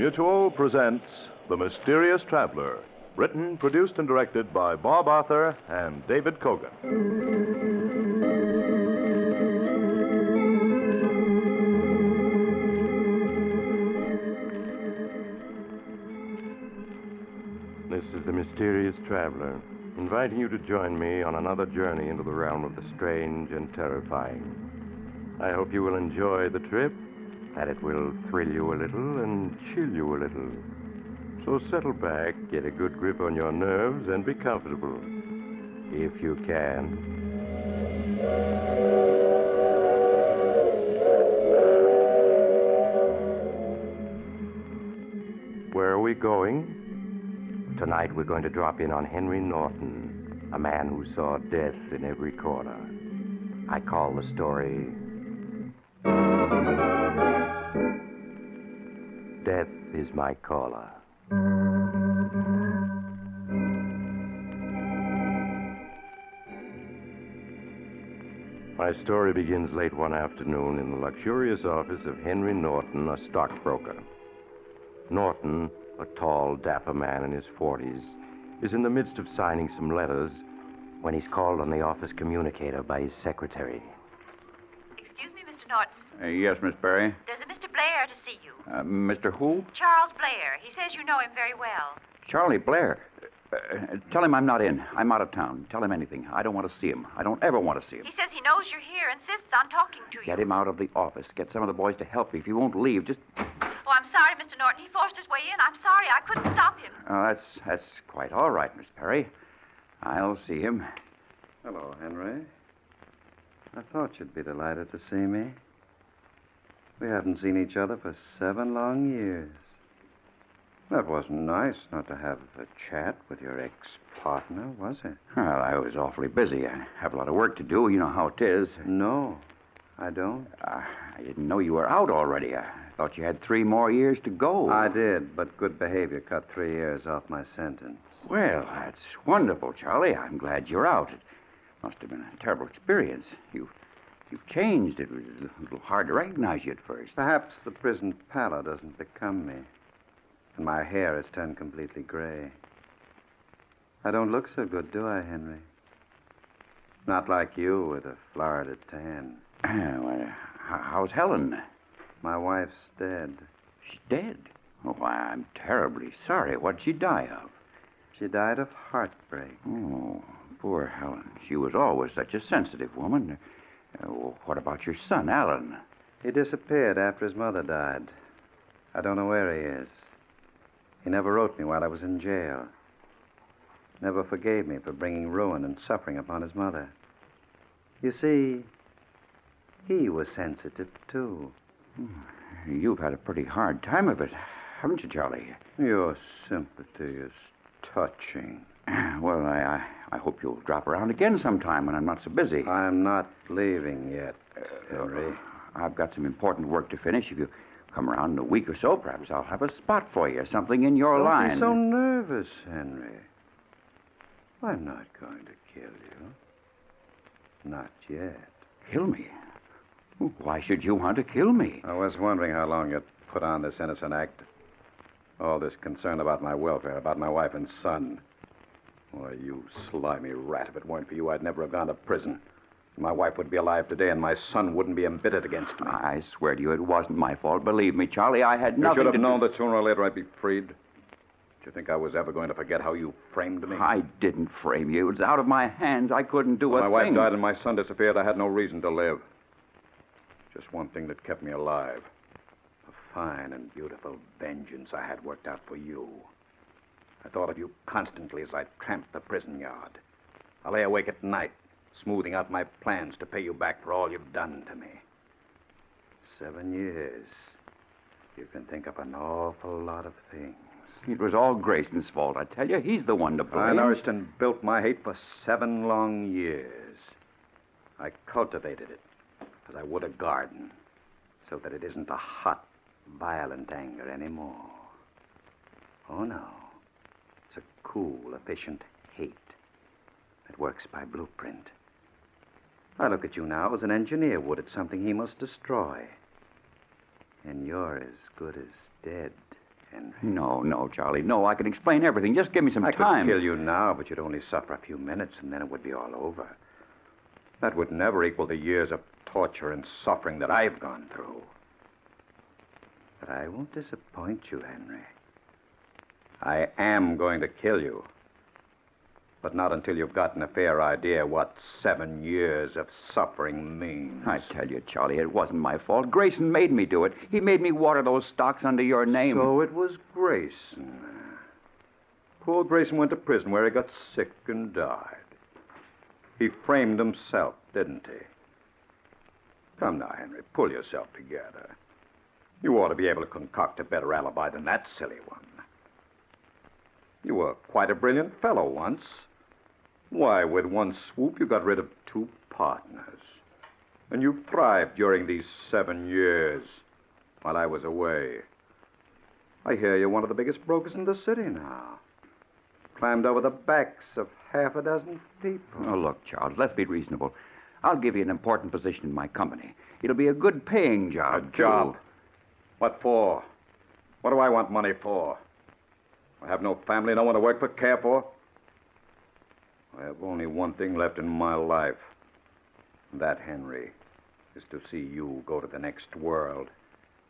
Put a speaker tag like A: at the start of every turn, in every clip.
A: Mutual presents The Mysterious Traveler, written, produced, and directed by Bob Arthur and David Kogan.
B: This is the mysterious traveler, inviting you to join me on another journey into the realm of the strange and terrifying. I hope you will enjoy the trip, that it will thrill you a little and chill you a little. So settle back, get a good grip on your nerves, and be comfortable. If you can. Where are we going? Tonight we're going to drop in on Henry Norton, a man who saw death in every corner. I call the story Death is My Caller. My story begins late one afternoon in the luxurious office of Henry Norton, a stockbroker. Norton, a tall, dapper man in his 40s, is in the midst of signing some letters when he's called on the office communicator by his secretary.
C: Excuse me, Mr. Norton.
D: Uh, yes, Miss Barry.
C: There's a Mr. Blair to see you.
D: Uh, Mr. Who?
C: Charles Blair. He says you know him very well.
D: Charlie Blair. Uh, uh, tell him I'm not in. I'm out of town. Tell him anything. I don't want to see him. I don't ever want to see him.
C: He says he knows you're here, insists on talking to you.
D: Get him out of the office. Get some of the boys to help me. If he won't leave, just.
C: Oh, I'm sorry, Mr. Norton. He forced his way in. I'm sorry. I couldn't stop him.
D: Oh, that's that's quite all right, Miss Perry. I'll see him.
E: Hello, Henry. I thought you'd be delighted to see me. We haven't seen each other for seven long years. That wasn't nice not to have a chat with your ex partner, was it?
D: Well, I was awfully busy. I have a lot of work to do. You know how it is.
E: No, I don't.
D: Uh, I didn't know you were out already. I thought you had three more years to go.
E: I did, but good behavior cut three years off my sentence.
D: Well, that's wonderful, Charlie. I'm glad you're out. It must have been a terrible experience. You, you've changed. It was a little hard to recognize you at first.
E: Perhaps the prison pallor doesn't become me, and my hair has turned completely gray. I don't look so good, do I, Henry? Not like you with a Florida tan.
D: well, how's Helen?
E: My wife's dead.
D: She's dead. Oh, why, I'm terribly sorry. What'd she die of?
E: She died of heartbreak.
D: Oh, poor Helen. She was always such a sensitive woman. Uh, what about your son, Alan?
E: He disappeared after his mother died. I don't know where he is. He never wrote me while I was in jail. Never forgave me for bringing ruin and suffering upon his mother. You see, he was sensitive, too.
D: You've had a pretty hard time of it, haven't you, Charlie?
E: Your sympathy is touching.
D: Well, I, I, I hope you'll drop around again sometime when I'm not so busy.
E: I'm not leaving yet, uh, Henry.
D: I've got some important work to finish. If you come around in a week or so, perhaps I'll have a spot for you, something in your
E: Don't
D: line.
E: be so nervous, Henry. I'm not going to kill you. Not yet.
D: Kill me? Why should you want to kill me?
E: I was wondering how long you'd put on this innocent act. All this concern about my welfare, about my wife and son. Why, you slimy rat, if it weren't for you, I'd never have gone to prison. My wife would be alive today, and my son wouldn't be embittered against me.
D: I swear to you, it wasn't my fault. Believe me, Charlie, I had
E: you
D: nothing
E: should have
D: to
E: known that sooner or later I'd be freed. Did you think I was ever going to forget how you framed me?
D: I didn't frame you. It was out of my hands. I couldn't do
E: When
D: a
E: my wife died and my son disappeared, I had no reason to live. Just one thing that kept me alive. A fine and beautiful vengeance I had worked out for you. I thought of you constantly as I tramped the prison yard. I lay awake at night, smoothing out my plans to pay you back for all you've done to me. Seven years. You can think of an awful lot of things.
D: It was all Grayson's fault. I tell you, he's the one to blame.
E: I nourished and built my hate for seven long years. I cultivated it as I would a garden, so that it isn't a hot, violent anger anymore. Oh, no. It's a cool, efficient hate that works by blueprint. I look at you now as an engineer would at something he must destroy. And you're as good as dead, Henry.
D: No, no, Charlie. No, I can explain everything. Just give me some
E: I
D: time.
E: I could kill you now, but you'd only suffer a few minutes, and then it would be all over. That would never equal the years of torture and suffering that I've gone through. But I won't disappoint you, Henry. I am going to kill you. But not until you've gotten a fair idea what seven years of suffering means.
D: I tell you, Charlie, it wasn't my fault. Grayson made me do it. He made me water those stocks under your name.
E: So it was Grayson. Poor Grayson went to prison where he got sick and died. He framed himself, didn't he? Come now, Henry, pull yourself together. You ought to be able to concoct a better alibi than that silly one. You were quite a brilliant fellow once. Why, with one swoop, you got rid of two partners. And you thrived during these seven years while I was away. I hear you're one of the biggest brokers in the city now. Climbed over the backs of half a dozen people.
D: Oh, look, Charles, let's be reasonable. I'll give you an important position in my company. It'll be a good paying job.
E: A job?
D: too.
E: What for? What do I want money for? I have no family, no one to work for, care for. I have only one thing left in my life. And that, Henry, is to see you go to the next world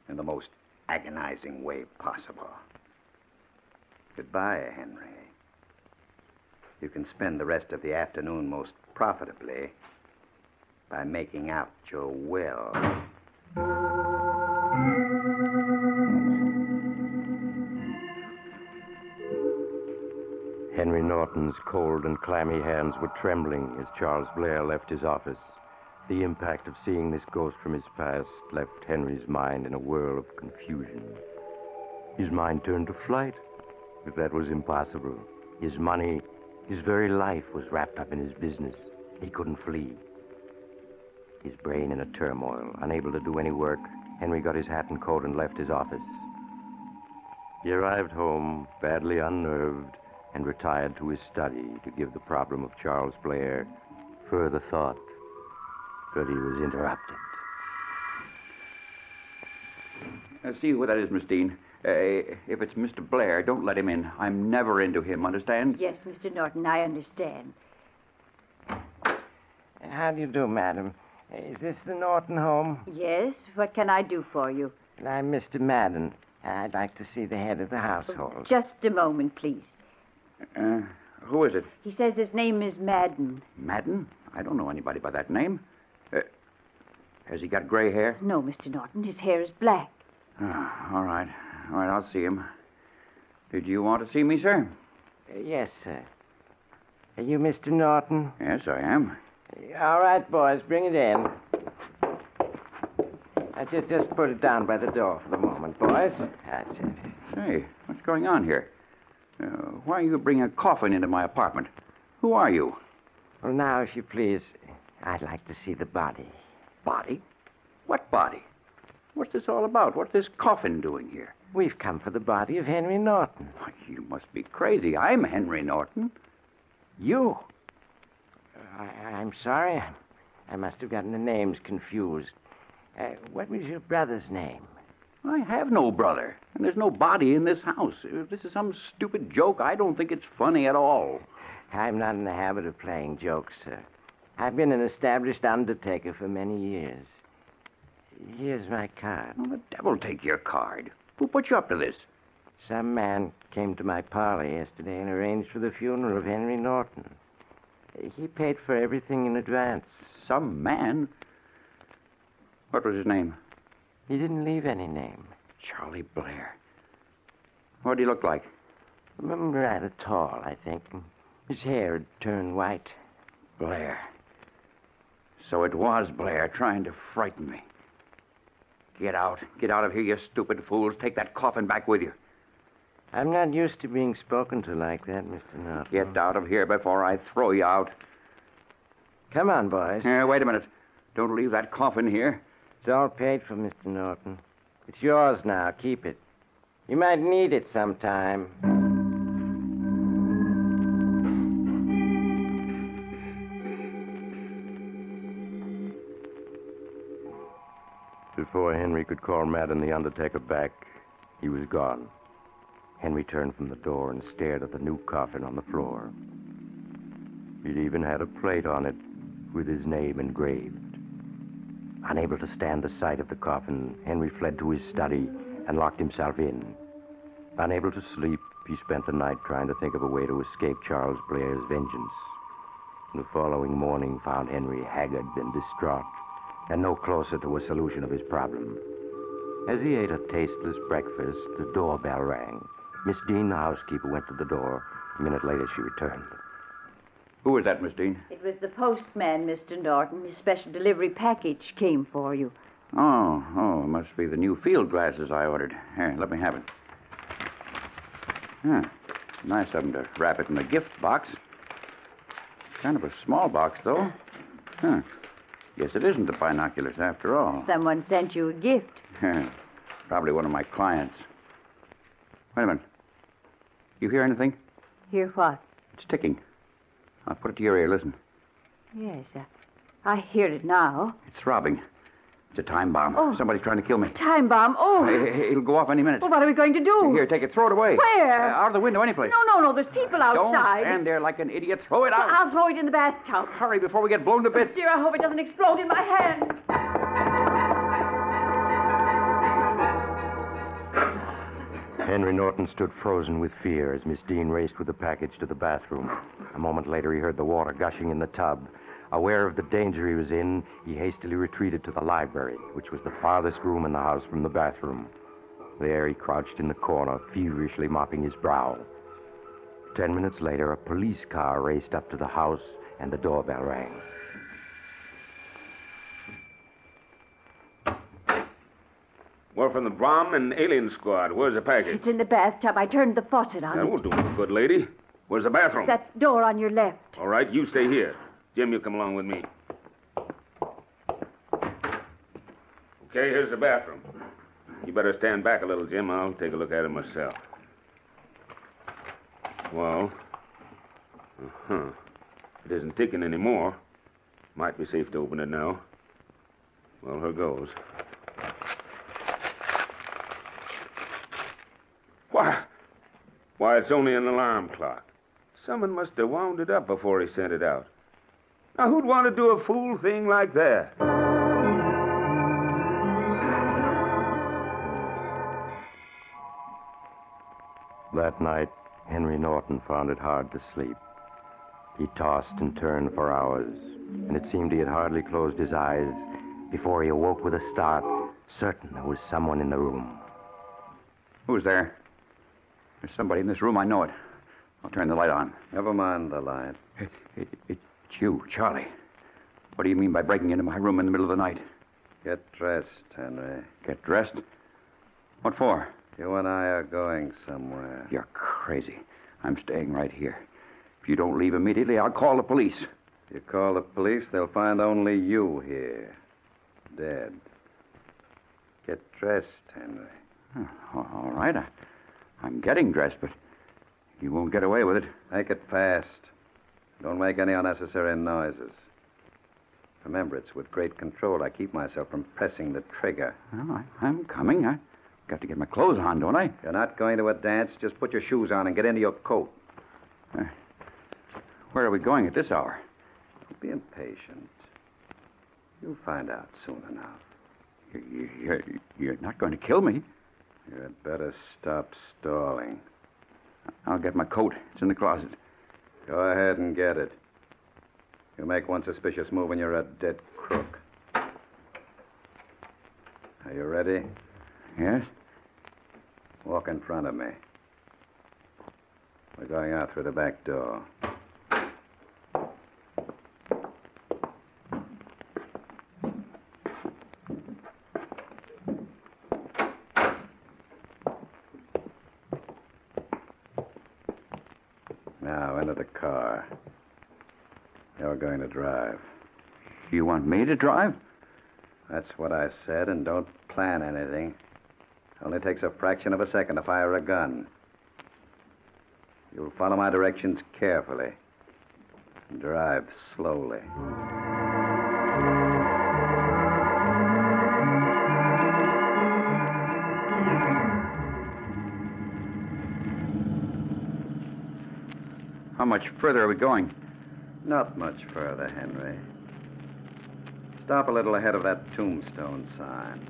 E: in the most agonizing way possible. Goodbye, Henry. You can spend the rest of the afternoon most profitably by making out your will.
B: Henry Norton's cold and clammy hands were trembling as Charles Blair left his office. The impact of seeing this ghost from his past left Henry's mind in a whirl of confusion. His mind turned to flight, but that was impossible. His money, his very life was wrapped up in his business. He couldn't flee. His brain in a turmoil, unable to do any work, Henry got his hat and coat and left his office. He arrived home, badly unnerved, and retired to his study to give the problem of Charles Blair further thought. But he was interrupted.
D: Uh, see who that is, Miss Dean. Uh, if it's Mr. Blair, don't let him in. I'm never into him, understand?
F: Yes, Mr. Norton, I understand.
G: How do you do, madam? Is this the Norton home?
F: Yes, what can I do for you?
G: I'm Mr. Madden. I'd like to see the head of the household.
F: Just a moment, please.
D: Uh, who is it?
F: He says his name is Madden.
D: Madden? I don't know anybody by that name. Uh, has he got gray hair?
F: No, Mr. Norton, his hair is black.
D: Ah, all right. All right, I'll see him. Did you want to see me, sir?
G: Uh, yes, sir. Are you Mr. Norton?
D: Yes, I am.
G: All right, boys, bring it in. I just, just put it down by the door for the moment, boys. That's it.
D: Hey, what's going on here? Uh, why are you bringing a coffin into my apartment? Who are you?
G: Well, now, if you please, I'd like to see the body.
D: Body? What body? What's this all about? What's this coffin doing here?
G: We've come for the body of Henry Norton.
D: Why, you must be crazy. I'm Henry Norton. You?
G: I, I'm sorry. I must have gotten the names confused. Uh, what was your brother's name?
D: I have no brother, and there's no body in this house. If this is some stupid joke, I don't think it's funny at all.
G: I'm not in the habit of playing jokes, sir. I've been an established undertaker for many years. Here's my card.
D: The devil take your card. Who put you up to this?
G: Some man came to my parlor yesterday and arranged for the funeral of Henry Norton. He paid for everything in advance.
D: Some man? What was his name?
G: He didn't leave any name.
D: Charlie Blair. What did he look like?
G: Remember, rather tall, I think. His hair had turned white.
D: Blair. So it was Blair trying to frighten me. Get out. Get out of here, you stupid fools. Take that coffin back with you.
G: I'm not used to being spoken to like that, Mr. Norton.
D: Get out of here before I throw you out.
G: Come on, boys.
D: Uh, wait a minute. Don't leave that coffin here.
G: It's all paid for, Mr. Norton. It's yours now. Keep it. You might need it sometime.
B: Before Henry could call Madden the Undertaker back, he was gone. Henry turned from the door and stared at the new coffin on the floor. It even had a plate on it with his name engraved. Unable to stand the sight of the coffin, Henry fled to his study and locked himself in. Unable to sleep, he spent the night trying to think of a way to escape Charles Blair's vengeance. The following morning found Henry haggard and distraught, and no closer to a solution of his problem. As he ate a tasteless breakfast, the doorbell rang. Miss Dean, the housekeeper, went to the door. A minute later, she returned.
D: Who is that, Miss Dean?
F: It was the postman, Mr. Norton. His special delivery package came for you.
D: Oh, oh, it must be the new field glasses I ordered. Here, let me have it. Huh. Nice of them to wrap it in a gift box. Kind of a small box, though. Huh. Guess it isn't the binoculars after all.
F: Someone sent you a gift.
D: Probably one of my clients. Wait a minute. You hear anything?
F: Hear what?
D: It's ticking. I'll put it to your ear. Listen.
F: Yes, I, I hear it now.
D: It's throbbing. It's a time bomb.
F: Oh.
D: Somebody's trying to kill me.
F: Time bomb. Oh.
D: Hey, It'll go off any minute.
F: Well, what are we going to do?
D: Here, take it. Throw it away.
F: Where?
D: Uh, out of the window, anyplace.
F: No, no, no. There's people outside.
D: Don't stand there like an idiot. Throw it out.
F: I'll throw it in the bathtub.
D: Hurry before we get blown to bits.
F: Dear, I hope it doesn't explode in my hand.
B: Henry Norton stood frozen with fear as Miss Dean raced with the package to the bathroom. A moment later, he heard the water gushing in the tub. Aware of the danger he was in, he hastily retreated to the library, which was the farthest room in the house from the bathroom. There, he crouched in the corner, feverishly mopping his brow. Ten minutes later, a police car raced up to the house, and the doorbell rang.
H: We're from the bomb and alien squad. Where's the package?
F: It's in the bathtub. I turned the faucet on
H: That
F: it.
H: won't do no good, lady. Where's the bathroom?
F: That door on your left.
H: All right, you stay here. Jim, you come along with me. Okay, here's the bathroom. You better stand back a little, Jim. I'll take a look at it myself. Well, uh-huh. It isn't ticking anymore. Might be safe to open it now. Well, here goes. Why? Why, it's only an alarm clock. Someone must have wound it up before he sent it out. Now, who'd want to do a fool thing like that?
B: That night, Henry Norton found it hard to sleep. He tossed and turned for hours, and it seemed he had hardly closed his eyes before he awoke with a start, certain there was someone in the room.
D: Who's there? There's somebody in this room. I know it. I'll turn the light on.
E: Never mind the light.
D: It, it, it's you, Charlie. What do you mean by breaking into my room in the middle of the night?
E: Get dressed, Henry.
D: Get dressed? What for?
E: You and I are going somewhere.
D: You're crazy. I'm staying right here. If you don't leave immediately, I'll call the police.
E: You call the police, they'll find only you here. Dead. Get dressed, Henry.
D: Oh, all right. I, I'm getting dressed, but you won't get away with it.
E: Make it fast. Don't make any unnecessary noises. Remember, it's with great control I keep myself from pressing the trigger.
D: Well, I, I'm coming. I got to get my clothes on, don't I?
E: You're not going to a dance. Just put your shoes on and get into your coat.
D: Uh, where are we going at this hour?
E: Don't be impatient. You'll find out soon enough.
D: You, you, you're, you're not going to kill me.
E: You had better stop stalling.
D: I'll get my coat. It's in the closet.
E: Go ahead and get it. You make one suspicious move and you're a dead crook. Are you ready?
D: Yes?
E: Walk in front of me. We're going out through the back door. Now, into the car. You're going to drive.
D: You want me to drive?
E: That's what I said, and don't plan anything. Only takes a fraction of a second to fire a gun. You'll follow my directions carefully. Drive slowly.
D: How much further are we going?
E: Not much further, Henry. Stop a little ahead of that tombstone sign.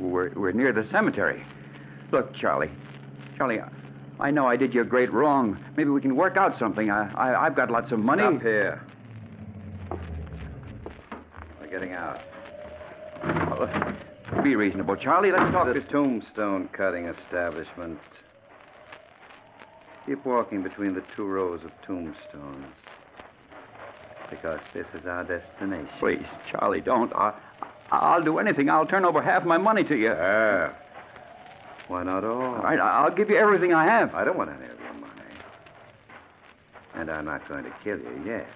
D: We're, we're near the cemetery. Look, Charlie. Charlie, I- know I did you a great wrong. Maybe we can work out something. I, I, I've got lots of money.
E: Stop here. We're getting out.
D: Be reasonable, Charlie. Let's talk
E: the
D: this.
E: tombstone cutting establishment. Keep walking between the two rows of tombstones. Because this is our destination.
D: Please, Charlie, don't. I, I'll do anything. I'll turn over half my money to you.
E: Ah. Why not all?
D: All right, I'll give you everything I have.
E: I don't want any of your money. And I'm not going to kill you yet.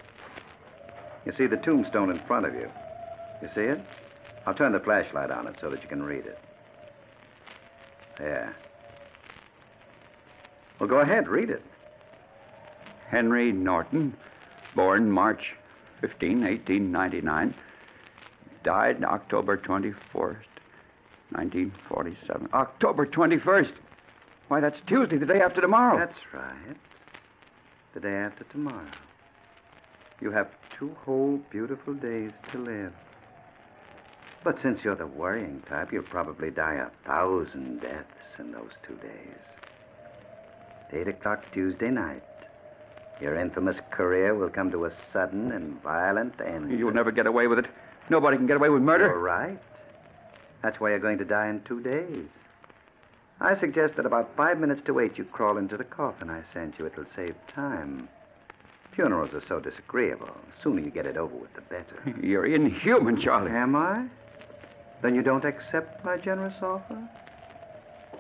E: You see the tombstone in front of you? You see it? I'll turn the flashlight on it so that you can read it. There. Well, go ahead, read it.
D: Henry Norton, born March 15, 1899, died October 24st, 1947. October 21st. Why, that's Tuesday, the day after tomorrow.
E: That's right. The day after tomorrow. You have two whole beautiful days to live. But since you're the worrying type, you'll probably die a thousand deaths in those two days. Eight o'clock Tuesday night. Your infamous career will come to a sudden and violent end.
D: You'll never get away with it. Nobody can get away with murder.
E: You're right. That's why you're going to die in two days. I suggest that about five minutes to eight you crawl into the coffin I sent you. It'll save time. Funerals are so disagreeable. The sooner you get it over with, the better.
D: You're inhuman, Charlie.
E: Am I? Then you don't accept my generous offer?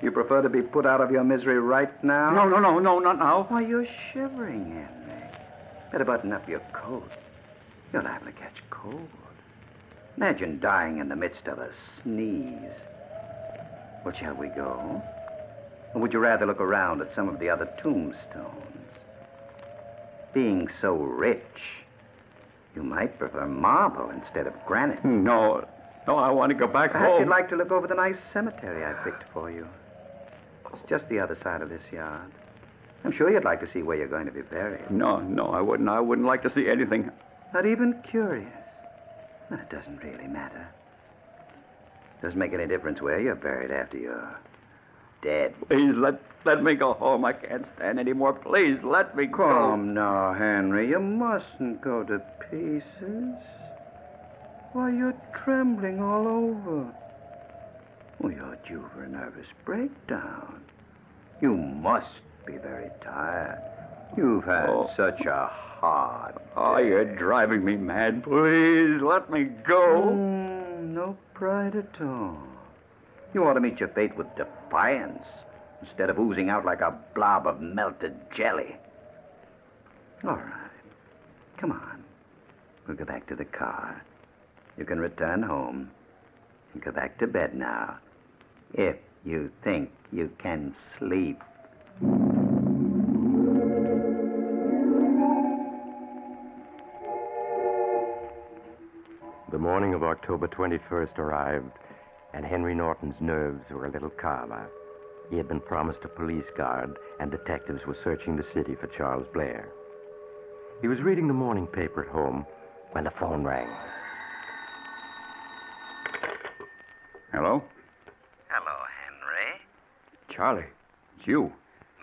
E: You prefer to be put out of your misery right now?
D: No, no, no, no, not now.
E: Why, you're shivering, Henry. Better button up your coat. You're liable to catch cold. Imagine dying in the midst of a sneeze. Well, shall we go? Or would you rather look around at some of the other tombstones? Being so rich, you might prefer marble instead of granite.
D: No, no, I want to go back
E: Perhaps
D: home.
E: you'd like to look over the nice cemetery I picked for you. It's just the other side of this yard. I'm sure you'd like to see where you're going to be buried.
D: No, no, I wouldn't. I wouldn't like to see anything.
E: Not even curious. Well, it doesn't really matter. Doesn't make any difference where you're buried after you're dead.
D: Please let let me go home. I can't stand anymore. Please let me go.
E: Come now, Henry. You mustn't go to pieces. Why, you're trembling all over. Well, you're due for a nervous breakdown. You must be very tired. You've had
D: Oh.
E: such a hard.
D: Oh, you're driving me mad. Please let me go.
E: Mm, no pride at all. You ought to meet your fate with defiance instead of oozing out like a blob of melted jelly. All right. Come on. We'll go back to the car. You can return home and go back to bed now. If you think you can sleep.
B: The morning of October 21st arrived, and Henry Norton's nerves were a little calmer. He had been promised a police guard, and detectives were searching the city for Charles Blair. He was reading the morning paper at home when the phone rang.
D: Hello?
I: Hello, Henry.
D: Charlie, it's you.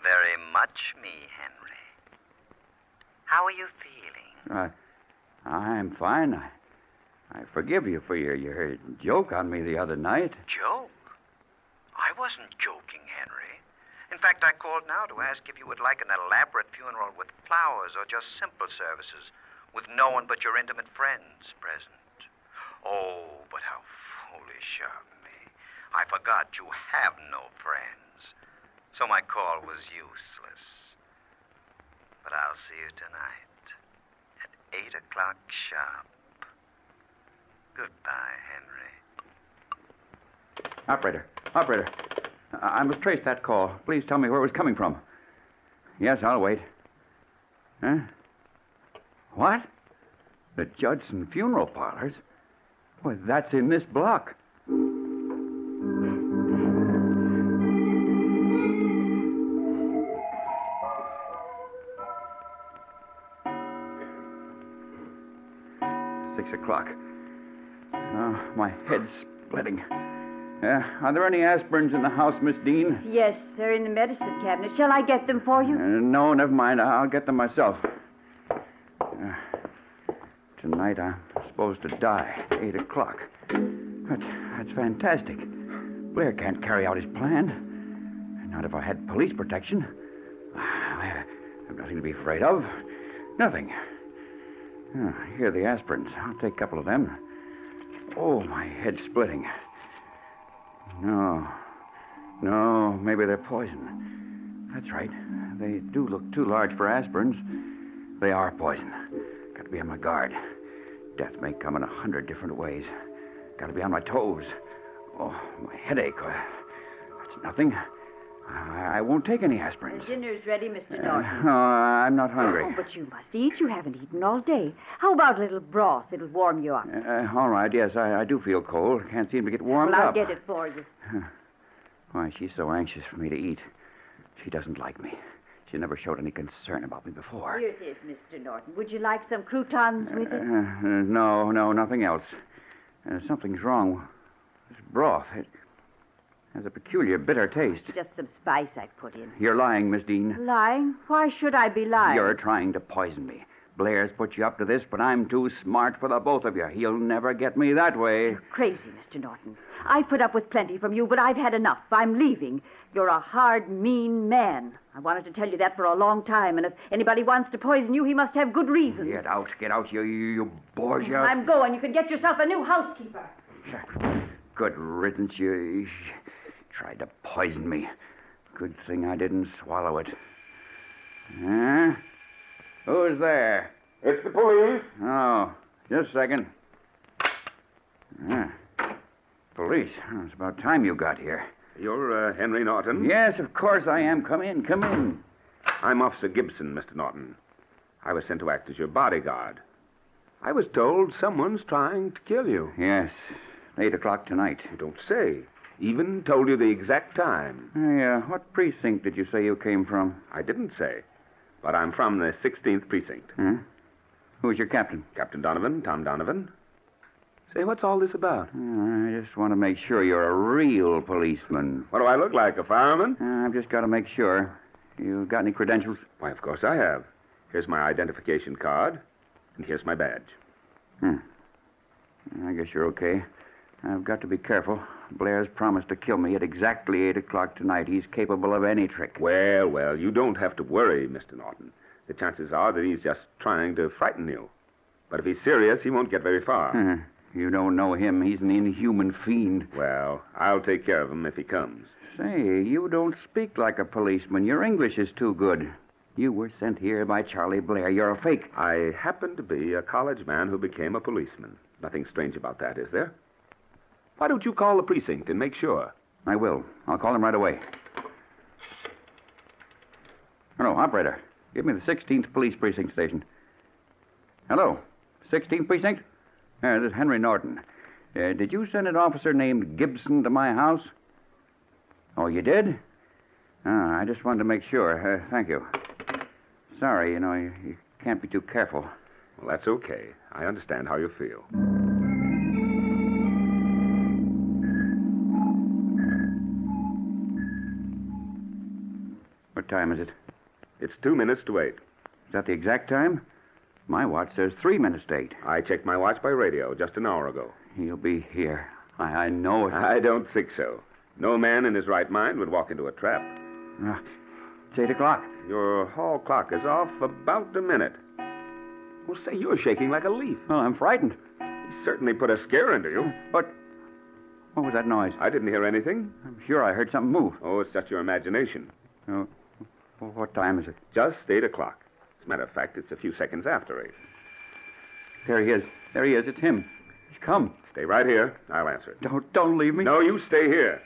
I: Very much me, Henry. How are you feeling?
D: I, I'm fine. I, I forgive you for your, your joke on me the other night.
I: Joke? I wasn't joking, Henry. In fact, I called now to ask if you would like an elaborate funeral with flowers or just simple services with no one but your intimate friends present. Oh, but how foolish of me. I forgot you have no friends. So my call was useless. But I'll see you tonight at 8 o'clock sharp. Goodbye, Henry.
D: Operator, operator. I, must trace that call. Please tell me where it was coming from. Yes, I'll wait. Huh? What? The Judson Funeral Parlors? Well, that's in this block. Uh, are there any aspirins in the house, Miss Dean?
F: Yes, they're in the medicine cabinet. Shall I get them for you?
D: Uh, no, never mind. I'll get them myself. Uh, tonight I'm supposed to die at 8 o'clock. But that's fantastic. Blair can't carry out his plan. Not if I had police protection. I have nothing to be afraid of. Nothing. Oh, here are the aspirins. I'll take a couple of them. Oh, my head's splitting. No. No, maybe they're poison. That's right. They do look too large for aspirins. They are poison. Got to be on my guard. Death may come in a hundred different ways. Got to be on my toes. Oh, my headache. That's nothing. I, won't take any aspirins.
F: The dinner's ready, Mr.
D: Uh,
F: Norton.
D: no, I'm not hungry.
F: Oh, but you must eat. You haven't eaten all day. How about a little broth? It'll warm you up.
D: Uh, all right, yes, I, I do feel cold. Can't seem to get warmed
F: well, I'll
D: up.
F: get it for you.
D: Why, she's so anxious for me to eat. She doesn't like me. She never showed any concern about me before.
F: Here it is, Mr. Norton. Would you like some croutons with
D: Uh,
F: it?
D: uh, no, no, nothing else. Uh, something's wrong. This broth, it has a peculiar bitter taste.
F: Just some spice I put in.
D: You're lying, Miss Dean.
F: Lying? Why should I be lying?
D: You're trying to poison me. Blair's put you up to this, but I'm too smart for the both of you. He'll never get me that way.
F: You're Crazy, Mr. Norton. I've put up with plenty from you, but I've had enough. I'm leaving. You're a hard, mean man. I wanted to tell you that for a long time, and if anybody wants to poison you, he must have good reasons.
D: Get out, get out, you, you, you Borgia.
F: I'm going. You can get yourself a new housekeeper.
D: Good riddance. You tried to poison me. Good thing I didn't swallow it. Huh? Who's there?
H: It's the police.
D: Oh, just a second. Ah, police. Oh, it's about time you got here.
H: You're uh, Henry Norton?
D: Yes, of course I am. Come in, come in.
H: I'm Officer Gibson, Mr. Norton. I was sent to act as your bodyguard. I was told someone's trying to kill you.
D: Yes, eight o'clock tonight.
H: You don't say. Even told you the exact time.
D: Hey, uh, what precinct did you say you came from?
H: I didn't say. But I'm from the 16th precinct.
D: Huh? Who's your captain?
H: Captain Donovan, Tom Donovan. Say, what's all this about?
D: I just want to make sure you're a real policeman.
H: What do I look like, a fireman?
D: Uh, I've just got to make sure. You got any credentials?
H: Why, of course I have. Here's my identification card, and here's my badge.
D: Hmm. I guess you're okay. I've got to be careful. Blair's promised to kill me at exactly 8 o'clock tonight. He's capable of any trick.
H: Well, well, you don't have to worry, Mr. Norton. The chances are that he's just trying to frighten you. But if he's serious, he won't get very far.
D: You don't know him. He's an inhuman fiend.
H: Well, I'll take care of him if he comes.
D: Say, you don't speak like a policeman. Your English is too good. You were sent here by Charlie Blair. You're a fake.
H: I happen to be a college man who became a policeman. Nothing strange about that, is there? Why don't you call the precinct and make sure?
D: I will. I'll call him right away. Hello, operator. Give me the 16th Police Precinct station. Hello, 16th Precinct? Uh, this is Henry Norton. Uh, did you send an officer named Gibson to my house? Oh, you did? Ah, I just wanted to make sure. Uh, thank you. Sorry, you know, you, you can't be too careful.
H: Well, that's okay. I understand how you feel.
D: Time is it?
H: It's two minutes to eight.
D: Is that the exact time? My watch says three minutes to eight.
H: I checked my watch by radio just an hour ago.
D: He'll be here. I, I know it.
H: I don't think so. No man in his right mind would walk into a trap.
D: Ah, it's eight o'clock.
H: Your hall clock is off about a minute. Well, say, you're shaking like a leaf.
D: Well, I'm frightened.
H: He certainly put a scare into you.
D: But what was that noise?
H: I didn't hear anything.
D: I'm sure I heard something move.
H: Oh, it's just your imagination.
D: Oh, what time is it?
H: Just eight o'clock. As a matter of fact, it's a few seconds after eight.
D: There he is. There he is. It's him. He's come.
H: Stay right here. I'll answer it.
D: Don't don't leave me.
H: No, you stay here.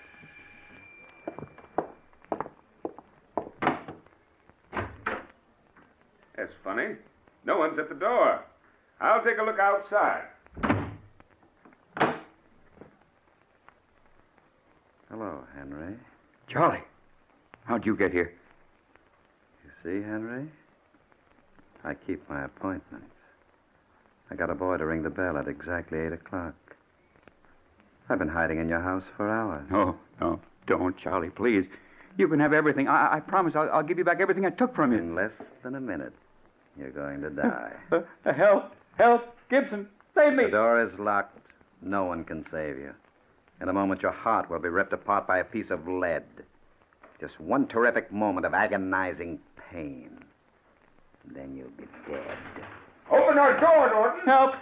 H: That's funny. No one's at the door. I'll take a look outside.
J: Hello, Henry.
D: Charlie, how'd you get here?
J: See, Henry? I keep my appointments.
E: I got a boy to ring the bell at exactly 8 o'clock. I've been hiding in your house for hours.
D: No, no, don't, Charlie, please. You can have everything. I, I promise I'll, I'll give you back everything I took from you.
E: In less than a minute, you're going to die.
D: Uh, uh, help! Help! Gibson, save me!
E: The door is locked. No one can save you. In a moment, your heart will be ripped apart by a piece of lead. Just one terrific moment of agonizing pain. Then you'll be dead.
H: Open our door, Norton.
D: Help!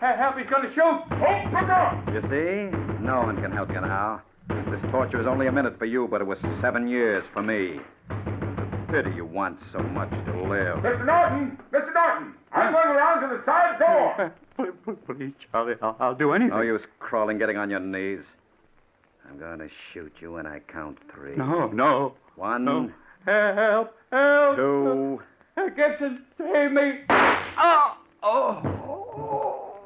D: Help! He's going to shoot!
H: Open the door.
E: You see? No one can help you now. This torture is only a minute for you, but it was seven years for me. It's a pity you want so much to live.
H: Mr. Norton! Mr. Norton! I'm going around to the side door.
D: Please, please, Charlie, I'll, I'll do anything.
E: No use crawling, getting on your knees. I'm going to shoot you when I count three.
D: No, no.
E: One,
D: No. Help! Help!
E: two.
D: Uh, Gibson, save me! Oh! Oh!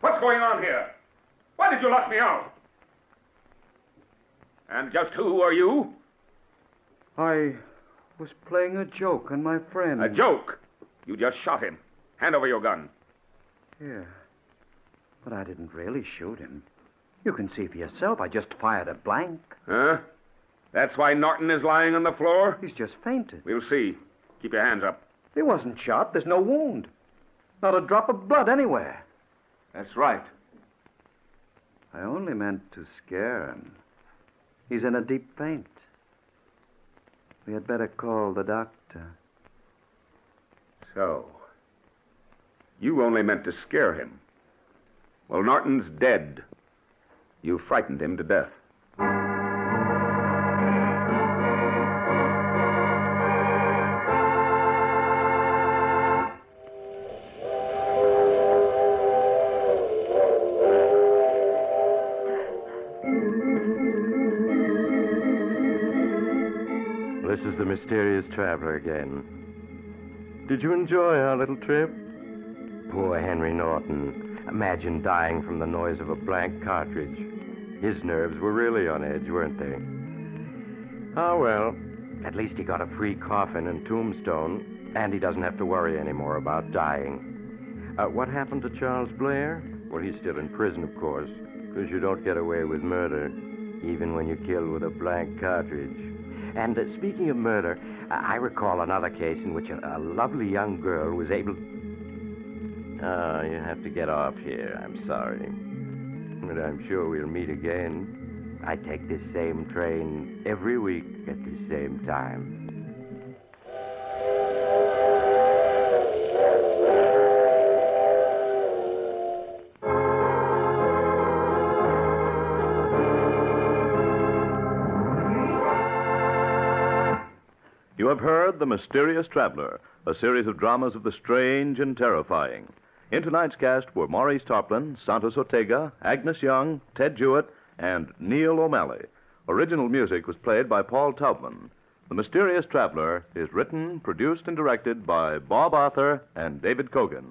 H: What's going on here? Why did you lock me out? And just who are you?
E: I was playing a joke on my friend.
H: A joke. You just shot him. Hand over your gun.
E: Yeah. But I didn't really shoot him. You can see for yourself. I just fired a blank.
H: Huh? That's why Norton is lying on the floor?
E: He's just fainted.
H: We'll see. Keep your hands up.
E: He wasn't shot. There's no wound. Not a drop of blood anywhere.
H: That's right.
E: I only meant to scare him. He's in a deep faint. We had better call the doctor.
H: So, you only meant to scare him. Well, Norton's dead. You frightened him to death.
B: This is the mysterious traveler again. Did you enjoy our little trip? Poor Henry Norton. Imagine dying from the noise of a blank cartridge. His nerves were really on edge, weren't they? Oh, well. At least he got a free coffin and tombstone, and he doesn't have to worry anymore about dying. Uh, what happened to Charles Blair? Well, he's still in prison, of course, because you don't get away with murder, even when you kill with a blank cartridge. And uh, speaking of murder, I recall another case in which a, a lovely young girl was able. Oh, you have to get off here. I'm sorry. But I'm sure we'll meet again. I take this same train every week at the same time.
A: You have heard The Mysterious Traveler, a series of dramas of the strange and terrifying. In tonight's cast were Maurice Tarplin, Santos Ortega, Agnes Young, Ted Jewett, and Neil O'Malley. Original music was played by Paul Taubman. The Mysterious Traveler is written, produced, and directed by Bob Arthur and David Kogan.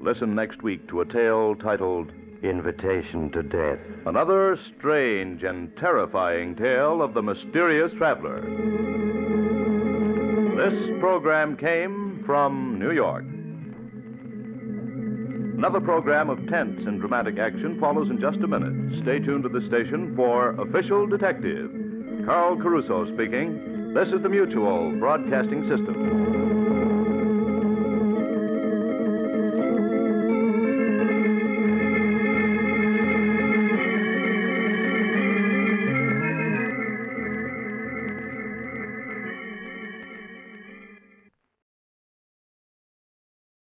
A: Listen next week to a tale titled
B: Invitation to Death.
A: Another strange and terrifying tale of the mysterious traveler. This program came from New York. Another program of tense and dramatic action follows in just a minute. Stay tuned to the station for Official Detective. Carl Caruso speaking. This is the Mutual Broadcasting System.